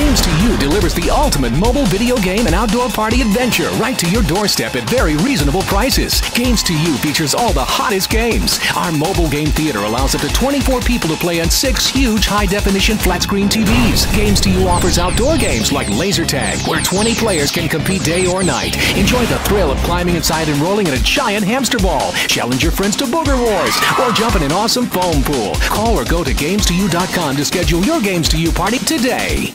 Games 2U delivers the ultimate mobile video game and outdoor party adventure right to your doorstep at very reasonable prices. Games 2U features all the hottest games. Our mobile game theater allows up to 24 people to play on six huge high definition flat screen TVs. Games 2U offers outdoor games like laser tag, where 20 players can compete day or night. Enjoy the thrill of climbing inside and rolling in a giant hamster ball. Challenge your friends to Booger Wars or jump in an awesome foam pool. Call or go to games2u.com to schedule your Games 2U party today.